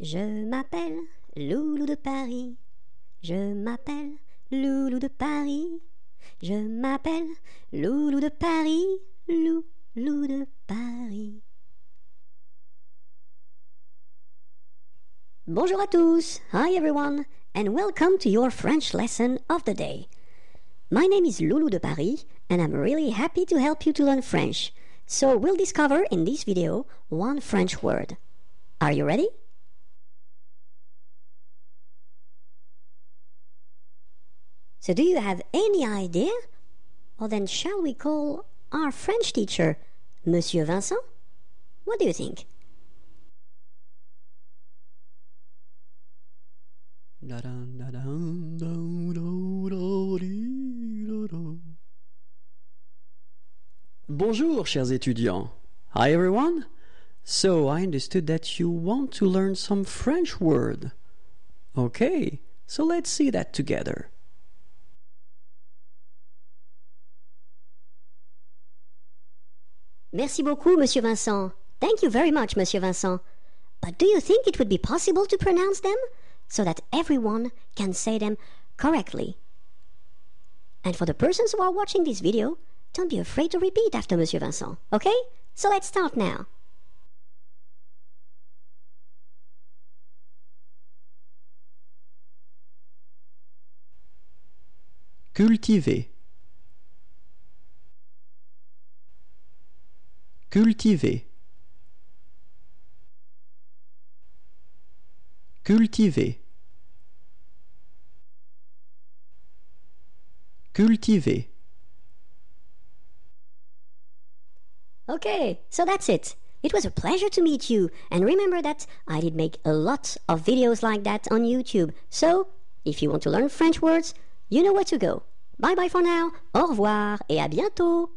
Je m'appelle Loulou de Paris. Je m'appelle Loulou de Paris. Je m'appelle Loulou de Paris. Loulou de Paris. Bonjour à tous. Hi everyone and welcome to your French lesson of the day. My name is Loulou de Paris and I'm really happy to help you to learn French. So we'll discover in this video one French word. Are you ready? So, do you have any idea? Or then, shall we call our French teacher Monsieur Vincent? What do you think? Bonjour, chers étudiants. Hi, everyone. So, I understood that you want to learn some French word. Okay, so let's see that together. Merci beaucoup, Monsieur Vincent. Thank you very much, Monsieur Vincent. But do you think it would be possible to pronounce them so that everyone can say them correctly? And for the persons who are watching this video, don't be afraid to repeat after Monsieur Vincent, okay? So let's start now. Cultiver. Cultiver. Cultiver. Cultiver. Okay, so that's it. It was a pleasure to meet you, and remember that I did make a lot of videos like that on YouTube. So, if you want to learn French words, you know where to go. Bye bye for now, au revoir, et à bientôt!